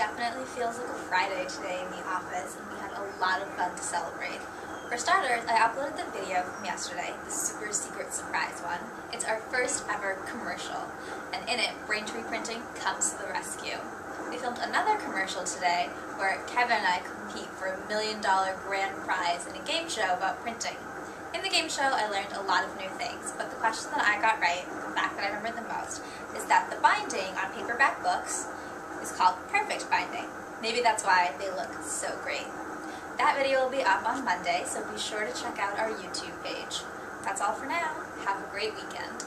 definitely feels like a Friday today in the office, and we had a lot of fun to celebrate. For starters, I uploaded the video from yesterday, the super secret surprise one. It's our first ever commercial, and in it, Braintree Printing comes to the rescue. We filmed another commercial today where Kevin and I compete for a million dollar grand prize in a game show about printing. In the game show, I learned a lot of new things, but the question that I got right, the fact that I remember the most, is that the binding on paperback books is called perfect binding. Maybe that's why they look so great. That video will be up on Monday, so be sure to check out our YouTube page. That's all for now. Have a great weekend.